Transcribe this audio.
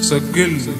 سجلنا